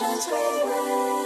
oceans we.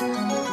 Radio.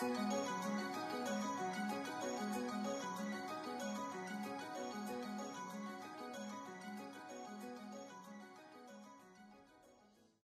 Música